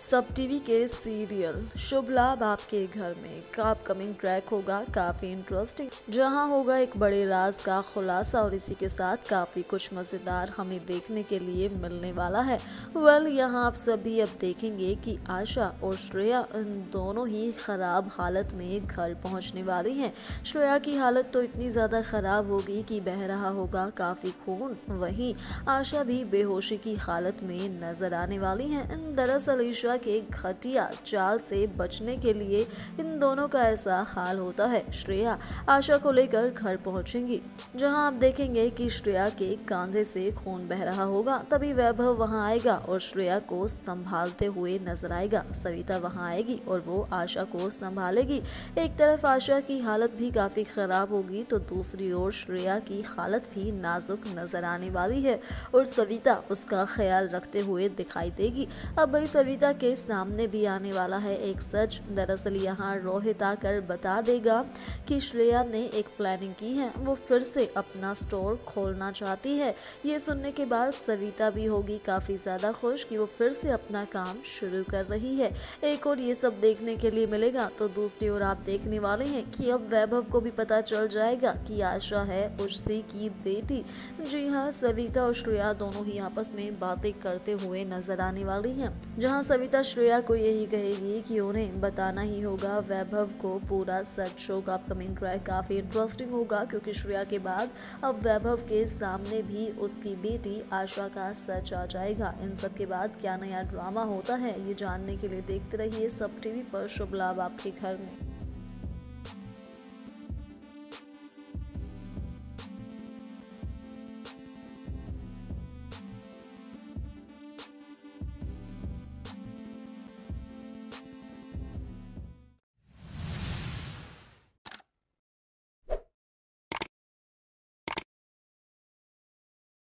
सब टीवी के सीरियल, शुभ लाभ आपके घर में। का अपकमिंग ट्रैक होगा, काफ़ी इंटरेस्टिंग जहाँ होगा एक बड़े राज का खुलासा और इसी के साथ काफ़ी कुछ मज़ेदार हमें देखने के लिए मिलने वाला है। वेल यहाँ आप सभी अब देखेंगे कि आशा और श्रेया इन दोनों ही खराब हालत में घर पहुँचने वाली हैं। श्रेया की हालत तो इतनी ज़्यादा खराब होगी कि बह रहा होगा काफ़ी खून। वहीं आशा भी बेहोशी की हालत में नज़र आने वाली है। दरअसल ईशा ईशा के घटिया चाल से बचने के लिए इन दोनों का ऐसा हाल होता है। श्रेया आशा को लेकर घर पहुंचेंगी, जहाँ आप देखेंगे कि श्रेया के कांधे से खून बह रहा होगा। तभी वैभव वहाँ आएगा और श्रेया को संभालते हुए नज़र आएगा। सविता वहाँ आएगी और वो आशा को संभालेगी। एक तरफ़ आशा की हालत भी काफ़ी खराब होगी तो दूसरी ओर श्रेया की हालत भी नाजुक नज़र आने वाली है और सविता उसका ख्याल रखते हुए दिखाई देगी। अब भाई सविता के सामने भी आने वाला है एक सच। दरअसल यहाँ रोहित आकर बता देगा कि श्रेया ने एक प्लानिंग की है। वो फिर से अपना स्टोर खोलना चाहती है। ये सुनने के बाद सविता भी होगी काफ़ी ज़्यादा खुश कि वो फिर से अपना काम शुरू कर रही है। एक और ये सब देखने के लिए मिलेगा तो दूसरी ओर आप देखने वाले हैं कि अब वैभव को भी पता चल जाएगा कि आशा है उसी की बेटी। जी हाँ सविता और श्रेया दोनों ही आपस में बातें करते हुए नज़र आने वाली हैं। जहाँ सविता कविता श्रेया को यही कहेगी कि उन्हें बताना ही होगा, वैभव को पूरा सच शो का अपकमिंग ट्रैक काफ़ी इंटरेस्टिंग होगा, क्योंकि श्रेया के बाद अब वैभव के सामने भी उसकी बेटी आशा का सच आ जाएगा। इन सब के बाद क्या नया ड्रामा होता है, ये जानने के लिए देखते रहिए सब टीवी पर शुभ लाभ आपके घर में।